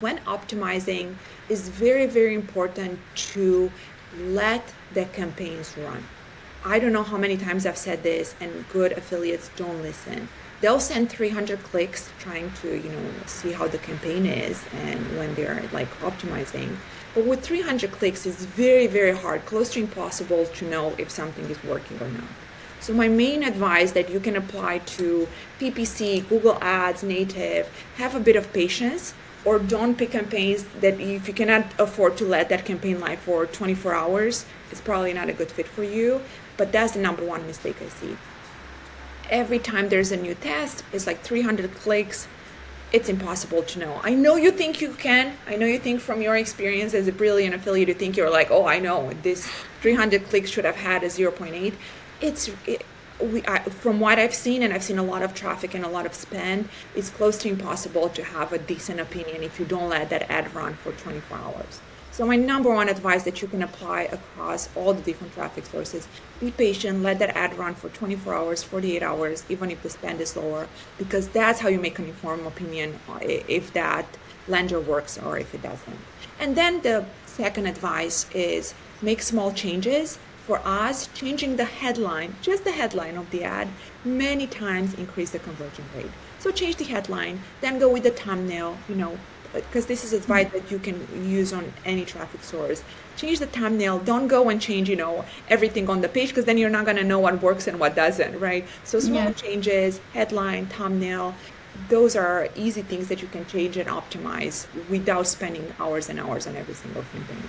when optimizing is very very important to let the campaigns run. I don't know how many times i've said this and good affiliates don't listen. They'll send 300 clicks trying to you know see how the campaign is and when they're like optimizing. But with 300 clicks it's very very hard close to impossible to know if something is working or not. So my main advice that you can apply to ppc google ads native have a bit of patience or don't pick campaigns that if you cannot afford to let that campaign live for 24 hours it's probably not a good fit for you. But that's the number one mistake i see. Every time there's a new test it's like 300 clicks. It's impossible to know. I know you think you can. I know you think from your experience as a brilliant affiliate you think you're like oh i know. This 300 clicks should have had a 0.8 it's it, we, I, from what I've seen, and I've seen a lot of traffic and a lot of spend, it's close to impossible to have a decent opinion if you don't let that ad run for 24 hours. So my number one advice that you can apply across all the different traffic sources, be patient, let that ad run for 24 hours, 48 hours, even if the spend is lower, because that's how you make an informed opinion if that lender works or if it doesn't. And then the second advice is make small changes for us, changing the headline, just the headline of the ad, many times increase the conversion rate. So change the headline, then go with the thumbnail, you know, because this is advice mm. that you can use on any traffic source. Change the thumbnail. Don't go and change, you know, everything on the page because then you're not gonna know what works and what doesn't, right? So small yeah. changes, headline, thumbnail, those are easy things that you can change and optimize without spending hours and hours on every single campaign.